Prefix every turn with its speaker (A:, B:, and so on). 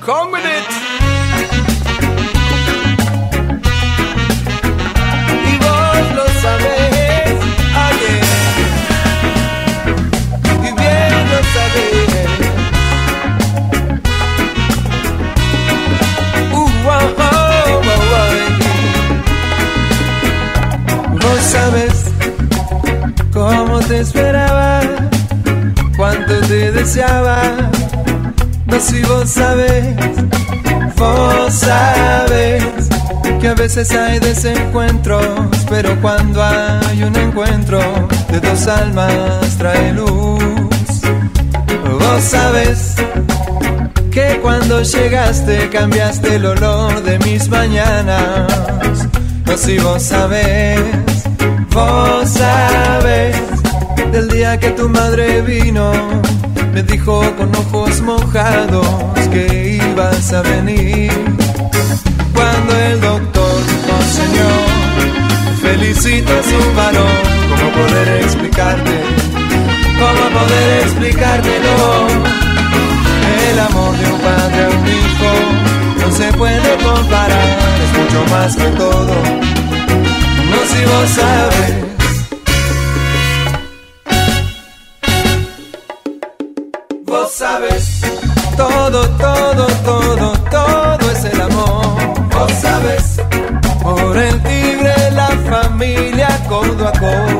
A: Come with it. Y vos lo sabés, ayer. Y bien lo sabés. Uh, oh, oh, oh. Vos sabés cómo te esperaba, cuánto te deseaba. No si vos sabés, vos sabés que a veces hay desencuentros, pero cuando hay un encuentro de dos almas trae luz. Vos sabés que cuando llegaste cambiaste el olor de mis mañanas. No si vos sabés, vos sabés del día que tu madre vino me dijo con ojos mojados que ibas a venir. Cuando el doctor dijo, señor, felicito a su varón, ¿cómo poder explicarte? ¿Cómo poder explicártelo? El amor de un padre a un hijo no se puede comparar, es mucho más que todo. No si vos sabes. sabes, todo, todo, todo, todo es el amor. Vos sabes, por el tigre la familia codo a codo.